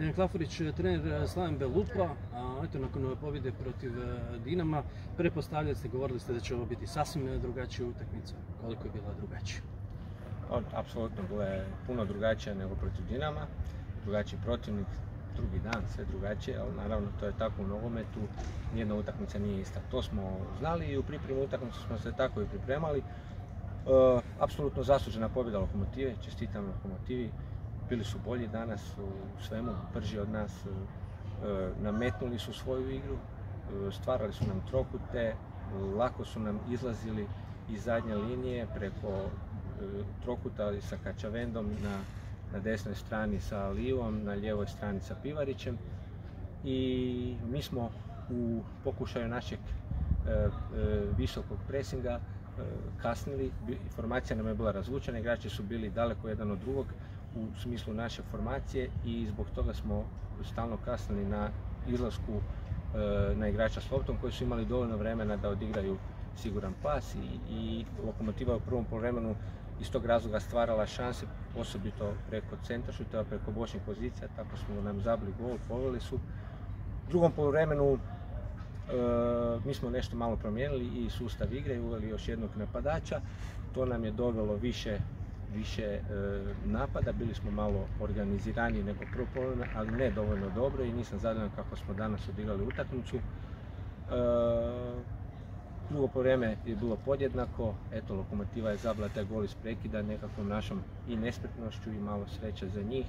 Dejan Klafurić, trener Slaven Belupa, a eto nakon pobjede protiv Dinama, pretpostavljali ste, govorili ste da će ovo biti sasvim drugačija utakmica. Koliko je bila drugačija? Apsolutno bila je puno drugačija nego protiv Dinama, drugačiji protivnik, drugi dan, sve drugačije, ali naravno to je tako u nogometu, nijedna utakmica nije ista. To smo znali i u pripremu utakmicu smo se tako i pripremali. E, apsolutno zaslužena pobjeda Lokomotive, čestitam Lokomotivi, bili su bolji danas u svemu, brži od nas, e, nametnuli su svoju igru, e, stvarali su nam trokute, lako su nam izlazili iz zadnje linije preko trokuta sa Kačavendom na na desnoj strani sa Livom, na lijevoj strani sa Pivarićem. I mi smo u pokušaju našeg e, e, visokog presinga e, kasnili, formacija nam je bila razvučena, igrači su bili daleko jedan od drugog u smislu naše formacije i zbog toga smo stalno kasnili na izlasku na igrača s loptom koji su imali dovoljno vremena da odigraju siguran pas i, i Lokomotiva u prvom poluvremenu iz tog razloga stvarala šanse, osobito preko centra preko bočnih pozicija, tako smo nam zabili gol, poveli su. U drugom poluvremenu e, mi smo nešto malo promijenili i sustav igre uveli još jednog napadača. To nam je dovelo više, više e, napada, bili smo malo organizirani nego prvo poluvremenu, ali ne dovoljno dobro i nisam zadovoljan kako smo danas odigrali utakmicu. E, Drugo po vrijeme je bilo podjednako, eto Lokomotiva je zabila taj gol iz prekida nekakvom našom i nespretnošću i malo sreće za njih.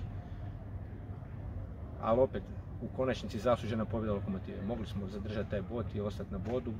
Ali opet, u konačnici zaslužena pobjeda Lokomotive. Mogli smo zadržati taj bod i ostati na bodu,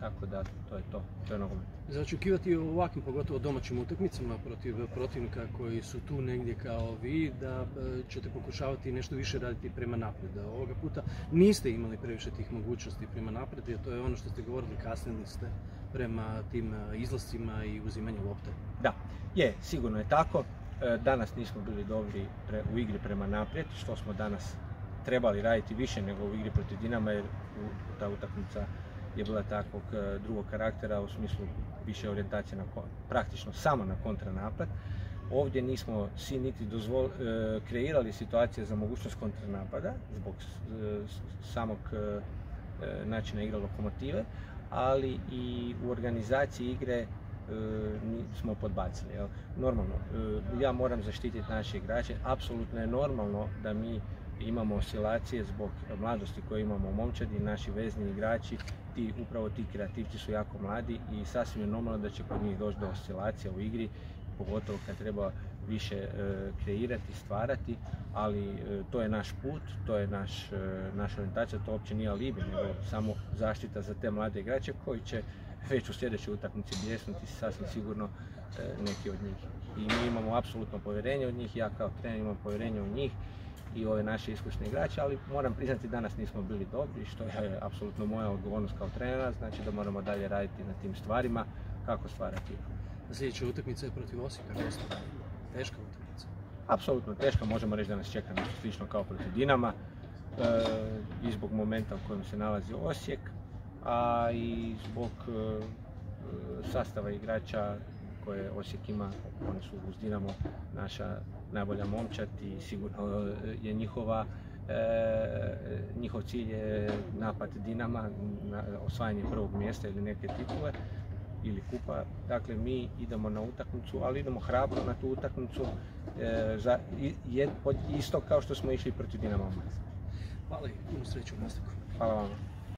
tako da, to je to. To je nogomet. Za očekivati u ovakvim, pogotovo domaćim utakmicama protiv protivnika koji su tu negdje kao vi, da e, ćete pokušavati nešto više raditi prema naprijed. Ovoga puta niste imali previše tih mogućnosti prema naprijed, jer to je ono što ste govorili, kasnili ste prema tim e, izlascima i uzimanju lopte. Da, je, sigurno je tako. E, danas nismo bili dobri u igri prema naprijed, što smo danas trebali raditi više nego u igri protiv Dinama, jer ta utakmica je bila takvog e, drugog karaktera u smislu više orijentacije praktično samo na kontranapad. Ovdje nismo svi niti e, kreirali situacije za mogućnost kontranapada zbog e, samog načina igre lokomotive, ali i u organizaciji igre smo podbacili. Normalno, ja moram zaštititi naše igrače, apsolutno je normalno da mi imamo oscilacije zbog mladosti koje imamo u momčadi, naši vezni igrači, ti, upravo ti kreativci su jako mladi i sasvim je normalno da će kod njih doći do oscilacija u igri, pogotovo kad treba više e, kreirati, stvarati, ali e, to je naš put, to je naš, e, naša orientacija, to uopće nije alibi, nego samo zaštita za te mlade igrače koji će već u sljedećoj utakmici bjesnuti sasvim sigurno neki od njih. I mi imamo apsolutno povjerenje od njih, ja kao trener imam povjerenje u njih i ove naše iskusne igrače, ali moram priznati danas nismo bili dobri, što je apsolutno moja odgovornost kao trenera, znači da moramo dalje raditi na tim stvarima, kako stvarati. Sljedeća utakmica je protiv Osijeka, teška utakmica. Apsolutno teška, možemo reći da nas čeka nešto slično kao protiv Dinama, e, i zbog momenta u kojem se nalazi Osijek, a i zbog e, sastava igrača koje Osijek ima, oni su uz Dinamo naša najbolja momčad i sigurno je njihova e, njihov cilj je napad Dinama, na osvajanje prvog mjesta ili neke titule ili kupa. Dakle, mi idemo na utakmicu, ali idemo hrabro na tu utakmicu e, za, isto kao što smo išli protiv Dinama. Hvala i puno sreću u Hvala vam.